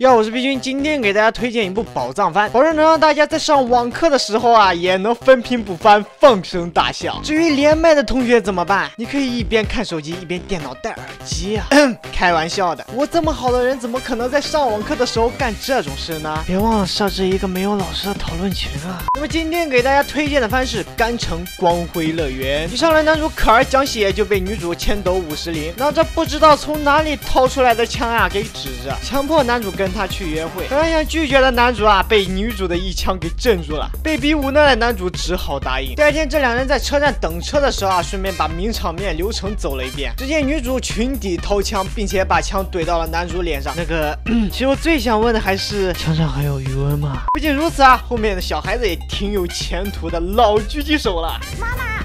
哟，我是毕君，今天给大家推荐一部宝藏番，保证能让大家在上网课的时候啊，也能分屏补番，放声大笑。至于连麦的同学怎么办？你可以一边看手机，一边电脑戴耳机啊。开玩笑的，我这么好的人，怎么可能在上网课的时候干这种事呢？别忘了设置一个没有老师的讨论群啊。那么今天给大家推荐的番是《甘城光辉乐园》。一上来，男主可儿讲写就被女主千斗五十铃拿着不知道从哪里掏出来的枪啊给指着，强迫男主跟。他去约会，本来想拒绝的男主啊，被女主的一枪给镇住了。被逼无奈的男主只好答应。第二天，这两人在车站等车的时候啊，顺便把名场面流程走了一遍。只见女主裙底掏枪，并且把枪怼到了男主脸上。那个，其实我最想问的还是，枪上还有余温吗？不仅如此啊，后面的小孩子也挺有前途的，老狙击手了。妈妈。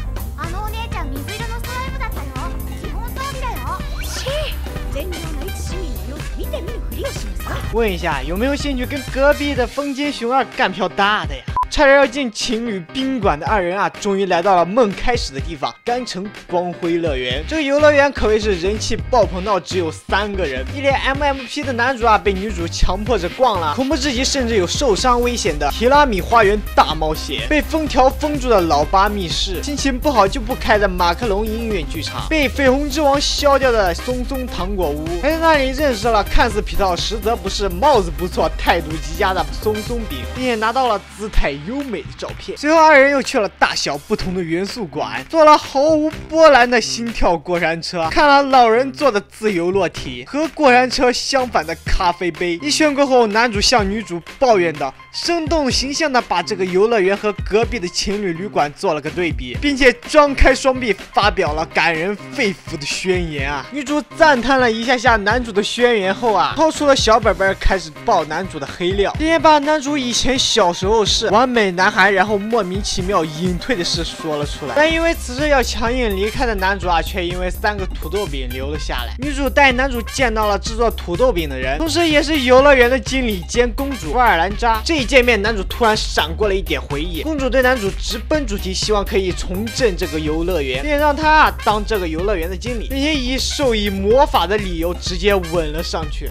问一下，有没有兴趣跟隔壁的风间熊二干票大的呀？差点要进情侣宾馆的二人啊，终于来到了梦开始的地方——甘城光辉乐园。这个游乐园可谓是人气爆棚到只有三个人。一脸 MMP 的男主啊，被女主强迫着逛了恐怖至极，甚至有受伤危险的提拉米花园大冒险；被封条封住的老八密室；心情不好就不开的马克龙音乐剧场；被绯红之王消掉的松松糖果屋。还在那里认识了看似皮套，实则不是帽子不错、态度极佳的松松饼，并且拿到了姿态。优美的照片。随后，二人又去了大小不同的元素馆，坐了毫无波澜的心跳过山车，看了老人坐的自由落体和过山车相反的咖啡杯。一圈过后，男主向女主抱怨道。生动形象的把这个游乐园和隔壁的情侣旅馆做了个对比，并且张开双臂发表了感人肺腑的宣言啊！女主赞叹了一下下男主的宣言后啊，掏出了小本本开始爆男主的黑料，并且把男主以前小时候是完美男孩，然后莫名其妙隐退的事说了出来。但因为此时要强硬离开的男主啊，却因为三个土豆饼留了下来。女主带男主见到了制作土豆饼的人，同时也是游乐园的经理兼公主瓦尔兰扎。这一。见面，男主突然闪过了一点回忆。公主对男主直奔主题，希望可以重振这个游乐园，并让他当这个游乐园的经理，并且以授以魔法的理由直接吻了上去。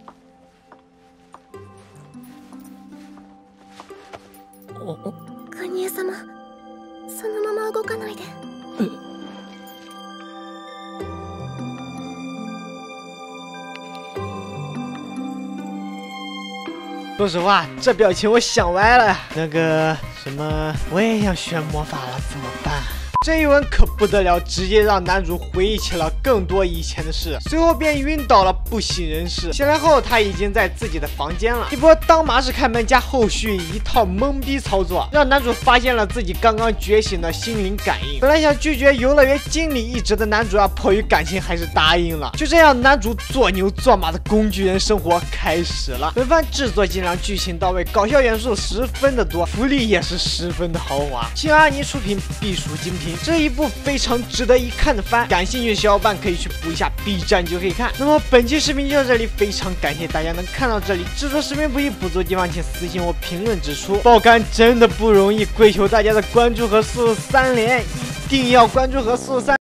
カニエ様、そのまま動かないで。说实话，这表情我想歪了。那个什么，我也想学魔法了，怎么办？ 这一吻可不得了，直接让男主回忆起了更多以前的事，随后便晕倒了，不省人事。醒来后，他已经在自己的房间了。一波当麻式开门加后续一套懵逼操作，让男主发现了自己刚刚觉醒的心灵感应。本来想拒绝游乐园经理一职的男主啊，迫于感情还是答应了。就这样，男主做牛做马的工具人生活开始了。本番制作精良，剧情到位，搞笑元素十分的多，福利也是十分的豪华。请阿尼出品，必属精品。这一部非常值得一看的番，感兴趣的小伙伴可以去补一下 B 站就可以看。那么本期视频就到这里，非常感谢大家能看到这里。制作视频不易，不足的地方请私信我评论指出。爆肝真的不容易，跪求大家的关注和速三连，一定要关注和速三。